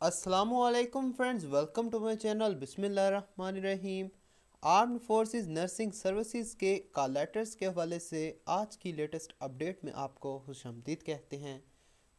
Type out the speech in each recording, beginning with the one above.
السلام علیکم friends, welcome to my channel بسم اللہ الرحمن الرحیم۔ آرمڈ فورسز نرسنگ سروسز کے کال لیٹرز کے حوالے سے آج کی لیٹسٹ اپڈیٹ میں آپ کو خوش آمدید کہتے ہیں۔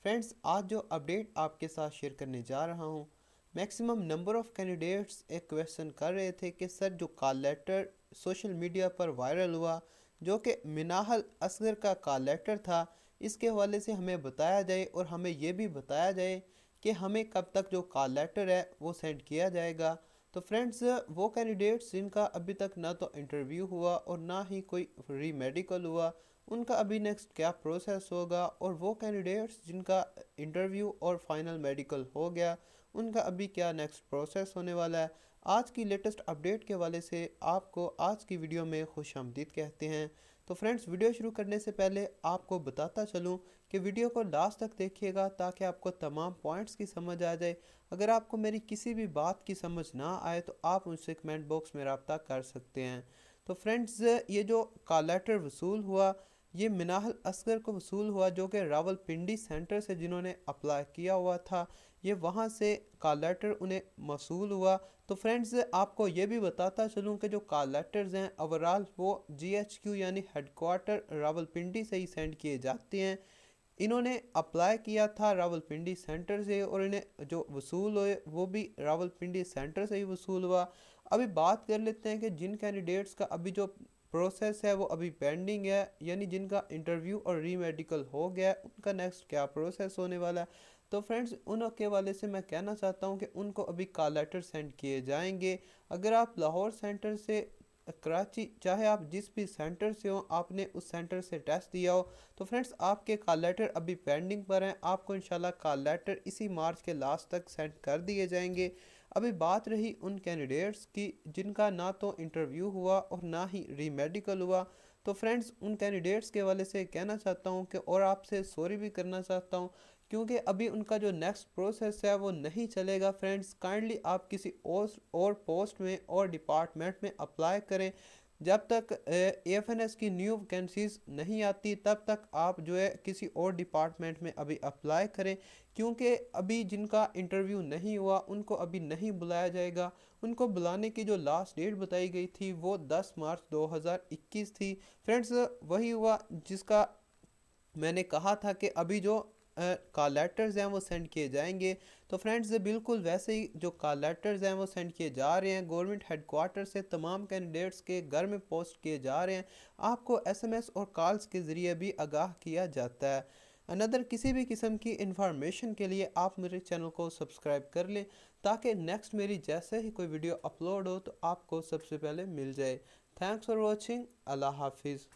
فرینڈز، آج جو اپڈیٹ آپ کے ساتھ شیئر کرنے جا رہا ہوں، میکسیمم نمبر آف کینڈیڈیٹس ایک کویشچن کر رہے تھے کہ سر جو کال لیٹر سوشل میڈیا پر وائرل ہوا، جو کہ مناحل اصغر کا کال لیٹر تھا، اس کے حوالے سے ہمیں بتایا جائے اور ہمیں یہ بھی بتایا جائے کہ ہمیں کب تک جو کال لیٹر ہے وہ سینڈ کیا جائے گا۔ تو فرینڈز وہ کینڈیڈیٹس جن کا ابھی تک نہ تو انٹرویو ہوا اور نہ ہی کوئی ری میڈیکل ہوا، ان کا ابھی نیکسٹ کیا پروسیس ہوگا؟ اور وہ کینڈیڈیٹس جن کا انٹرویو اور فائنل میڈیکل ہو گیا، ان کا ابھی کیا نیکسٹ پروسیس ہونے والا ہے؟ آج کی لیٹسٹ اپڈیٹ کے والے سے آپ کو آج کی ویڈیو میں خوش آمدید کہتے ہیں۔ تو فرینڈز، ویڈیو شروع کرنے سے پہلے آپ کو بتاتا چلوں کہ ویڈیو کو لاسٹ تک دیکھیے گا تاکہ آپ کو تمام پوائنٹس کی سمجھ آ جائے۔ اگر آپ کو میری کسی بھی بات کی سمجھ نہ آئے تو آپ ان سے کمنٹ باکس میں رابطہ کر سکتے ہیں۔ تو فرینڈز، یہ جو کالیٹر وصول ہوا یہ مناحل اصغر کو وصول ہوا جو کہ راول پنڈی سینٹر سے جنہوں نے اپلائی کیا ہوا تھا، یہ وہاں سے کال لیٹر انہیں موصول ہوا۔ تو فرینڈز، آپ کو یہ بھی بتاتا چلوں کہ جو کال لیٹرز ہیں اوورال وہ جی ایچ کیو یعنی ہیڈ کوارٹر راول پنڈی سے ہی سینڈ کیے جاتے ہیں۔ انہوں نے اپلائی کیا تھا راول پنڈی سینٹر سے اور انہیں جو وصول ہوئے وہ بھی راول پنڈی سینٹر سے ہی وصول ہوا۔ ابھی بات کر لیتے ہیں کہ جن کینڈیڈیٹس کا ابھی جو پروسیس ہے، وہ ابھی پینڈنگ ہے۔ یعنی جن کا انٹرویو اور ری میڈیکل ہو گیا ہے ان کا نیکسٹ کیا پروسیس ہونے والا ہے؟ تو فرینڈز ان کے والے سے میں کہنا چاہتا ہوں کہ ان کو ابھی کال لیٹر سینڈ کیے جائیں گے۔ اگر آپ لاہور سینٹر سے، کراچی، چاہے آپ جس بھی سینٹر سے ہوں، آپ نے اس سینٹر سے ٹیسٹ دیا ہو، تو فرینڈز آپ کے کال لیٹر ابھی پینڈنگ پر ہیں۔ آپ کو انشاءاللہ کال لیٹر اسی مارچ کے لاسٹ تک سینڈ کر دیے جائیں گے۔ ابھی بات رہی ان کینڈیڈیٹس کی جن کا نہ تو انٹرویو ہوا اور نہ ہی ری میڈیکل ہوا۔ تو فرینڈز ان کینڈیڈیٹس کے والے سے کہنا چاہتا ہوں کہ اور آپ سے سوری بھی کرنا چاہتا ہوں، کیونکہ ابھی ان کا جو نیکسٹ پروسیس ہے وہ نہیں چلے گا۔ فرینڈز کائنڈلی آپ کسی اور پوسٹ میں اور ڈپارٹمنٹ میں اپلائی کریں۔ جب تک، اے ایف این ایس کی نیو ویکینسیز نہیں آتی، تب تک آپ جو ہے کسی اور ڈپارٹمنٹ میں ابھی اپلائی کریں۔ کیونکہ ابھی جن کا انٹرویو نہیں ہوا، ان کو ابھی نہیں بلایا جائے گا۔ ان کو بلانے کی جو لاسٹ ڈیٹ بتائی گئی تھی، وہ دس مارچ دو ہزار اکیس تھی۔ فرینڈز وہی ہوا جس کا میں نے کہا تھا کہ ابھی جو کال لیٹرز ہیں، وہ سینڈ کیے جائیں گے۔ تو فرینڈز بالکل ویسے ہی جو کال لیٹرز ہیں، وہ سینڈ کیے جا رہے ہیں۔ گورنمنٹ ہیڈ کوارٹر سے تمام کینڈیڈیٹس کے گھر میں پوسٹ کیے جا رہے ہیں۔ آپ کو ایس ایم ایس اور کالز کے ذریعے بھی آگاہ کیا جاتا ہے۔ اندر کسی بھی قسم کی انفارمیشن کے لیے آپ میرے چینل کو سبسکرائب کر لیں تاکہ نیکسٹ میری جیسے ہی کوئی ویڈیو اپلوڈ ہو تو آپ کو سب سے پہلے مل جائے۔ تھینکس فار واچنگ اللہ حافظ۔